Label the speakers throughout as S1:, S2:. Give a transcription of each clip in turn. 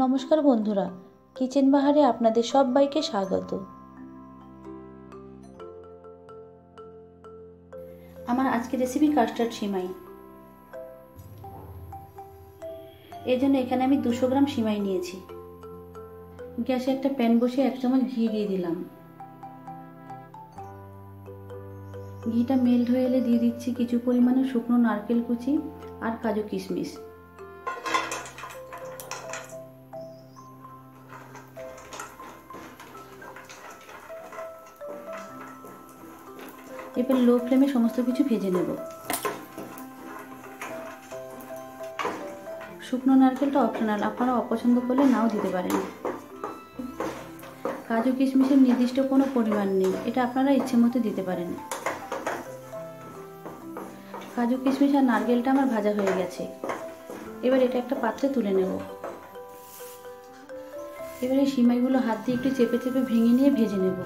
S1: নমস্কার বন্ধুরা, কিচেন বাহারে আপনাদের সবাইকে স্বাগত। আমার আজকে রেসিপি কাস্টার্ড সিমাই। এর জন্য এখানে আমি দুশো গ্রাম সিমাই নিয়েছি। গ্যাসে একটা প্যান বসিয়ে এক চামচ ঘি দিয়ে দিলাম। ঘিটা মেল্ট হয়ে এলে দিয়ে দিচ্ছি কিছু পরিমাণে শুকনো নারকেল কুচি আর কাজু কিশমিশ। এবার লো ফ্লেমে সমস্ত কিছু ভেজে নেব। শুকনো নারকেলটা অপশনাল আপনারা অপছন্দ করলে নাও দিতে পারেন। কাজু কিশমিশের নির্দিষ্ট কোনো পরিমাণ নেই, এটা আপনারা ইচ্ছে মতো দিতে পারেন। কাজু কিশমিশ আর নারকেলটা আমার ভাজা হয়ে গেছে। এবার এটা একটা পাত্রে তুলে নেব। এবার এই সিমাইগুলো হাত দিয়ে একটু চেপে চেপে ভেঙে নিয়ে ভেজে নেব।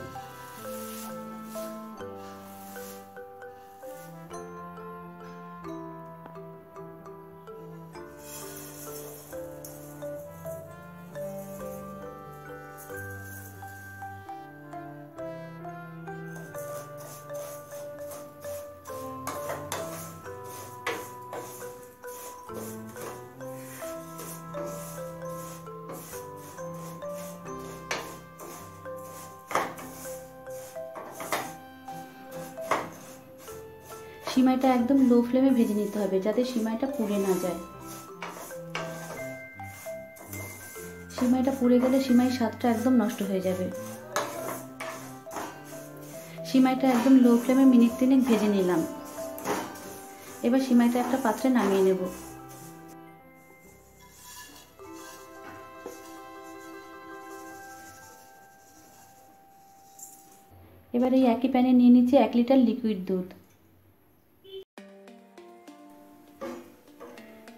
S1: সিমাইটা একদম লো ফ্লেমে ভেজে নিতে হবে যাতে সিমাইটা পুড়ে না যায়। সিমাইটা পুড়ে গেলে সিমাই স্বাদটা একদম নষ্ট হয়ে যাবে। সিমাইটা একদম লো ফ্লেমে মিনিট তিনেক ভেজে নিলাম। এবার সিমাইটা একটা পাত্রে নামিয়ে নেব। এবার এই একই প্যানে নিয়ে নিচ্ছি এক লিটার লিকুইড দুধ।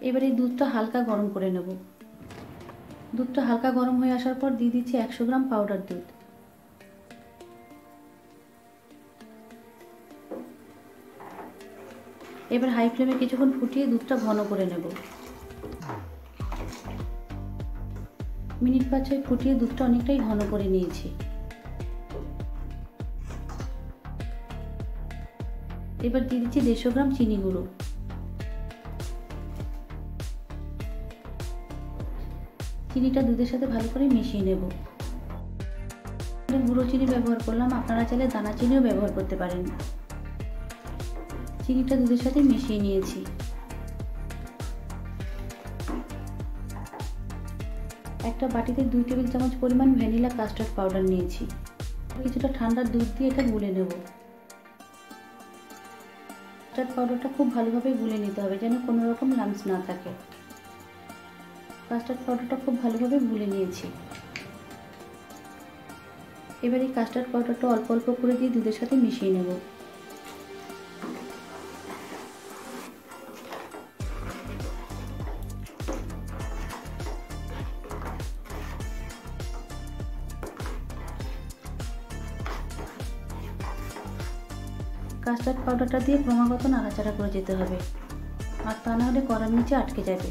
S1: এবার এই দুধটা হালকা গরম করে নেব। দুধটা হালকা গরম হয়ে আসার পর দিয়ে দিচ্ছি একশো গ্রাম পাউডার দুধ। এবার হাই ফ্লেমে কিছুক্ষণ ফুটিয়ে দুধটা ঘন করে নেব। মিনিট পাঁচ ফুটিয়ে দুধটা অনেকটাই ঘন করে নিয়েছি। এবার দিয়ে দিচ্ছি দেড়শো গ্রাম চিনি গুঁড়ো। চিনিটা দুধের সাথে ভালো করে মিশিয়ে নেব। গুঁড়ো চিনি ব্যবহার করলাম, আপনারা চাইলে দানা চিনিও ব্যবহার করতে পারেন। চিনিটা দুধের সাথে মিশিয়ে নিয়েছি। একটা বাটিতে দুই টেবিল চামচ পরিমাণ ভ্যানিলা কাস্টার্ড পাউডার নিয়েছি। কিছুটা ঠান্ডা দুধ দিয়ে এটা গুলে নেব। কাস্টার্ড পাউডারটা খুব ভালোভাবে গুলে নিতে হবে, যেন কোনো রকম লামস না থাকে। কাস্টার্ড পাউডারটা খুব ভালোভাবে গুলে নিয়েছি। এবার এই কাস্টার্ড পাউডারটা অল্প অল্প করে দিয়ে দুধের সাথে মিশিয়ে নেব। কাস্টার্ড পাউডারটা দিয়ে ক্রমাগত নাড়াচাড়া করে যেতে হবে। আর তা না হলে কড়ার নিচে আটকে যাবে।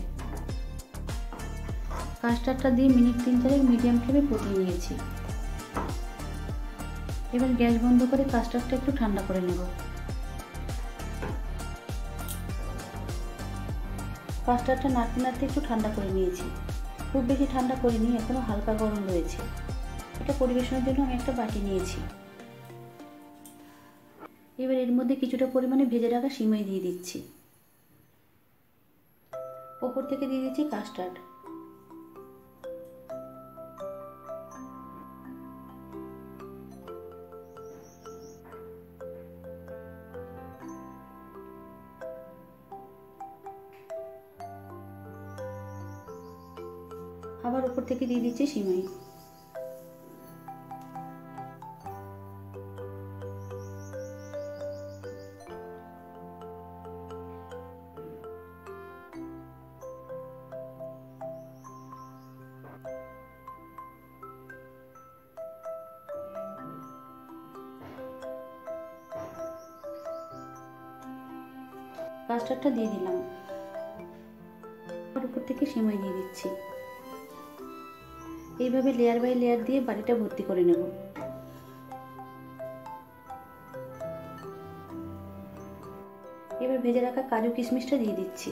S1: কাস্টার্ডটা দিয়ে মিনিট তিন চারেক মিডিয়াম ফ্লেমে ফুটিয়ে নিয়েছি। এবার গ্যাস বন্ধ করে কাস্টার্ডটা একটু ঠান্ডা করে নেব। কাস্টার্ডটা নাড়তে নাড়তে একটু ঠান্ডা করে নিয়েছি। খুব বেশি ঠান্ডা করিনি এখনও হালকা গরম রয়েছে। এটা পরিবেশনের জন্য আমি একটা বাটি নিয়েছি। এবার এর মধ্যে কিছুটা পরিমাণে ভেজে রাখা সিমাই দিয়ে দিচ্ছি। ওপর থেকে দিয়ে দিচ্ছি কাস্টার্ড। আবার উপর থেকে দিয়ে দিচ্ছি সিমাই। কাস্টার্ডটা দিয়ে দিলাম। উপর থেকে সিমাই দিয়ে দিচ্ছি। এইভাবে লেয়ার বাই লেয়ার দিয়ে বাড়িটা ভর্তি করে নেব। এবার ভেজে রাখা কাজু কিশমিশটা দিয়ে দিচ্ছি।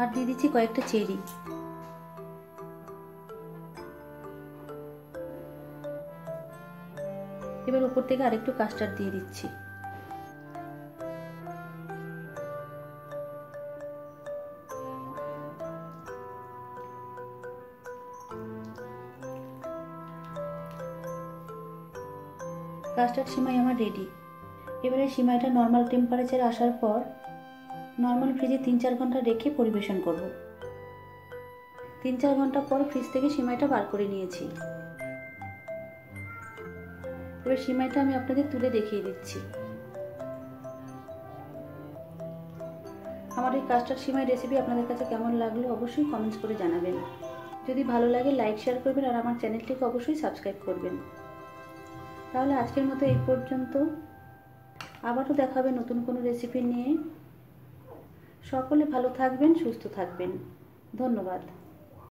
S1: আর দিয়ে দিচ্ছি কয়েকটা চেরি। এবার উপর থেকে আরেকটু কাস্টার্ড দিয়ে দিচ্ছি। কাস্টার্ড সিমাই আমার রেডি এবারে সিমাইটা নর্মাল টেম্পারেচার আসার পর নর্মাল ফ্রিজে তিন চার ঘণ্টা রেখে পরিবেশন করব। তিন চার ঘণ্টা পর ফ্রিজ থেকে সিমাইটা বার করে নিয়েছি। এবার সিমাইটা আমি আপনাদের তুলে দেখিয়ে দিচ্ছি। আমার এই কাস্টার্ড সিমাই রেসিপি আপনাদের কাছে কেমন লাগল অবশ্যই কমেন্টস করে জানাবেন। যদি ভালো লাগে লাইক শেয়ার করবেন আর আমার চ্যানেলটিকে অবশ্যই সাবস্ক্রাইব করবেন। তাহলে আজকের মতো এই পর্যন্ত। আবারও দেখাবে নতুন কোনো রেসিপি নিয়ে। সকলে ভালো থাকবেন, সুস্থ থাকবেন। ধন্যবাদ।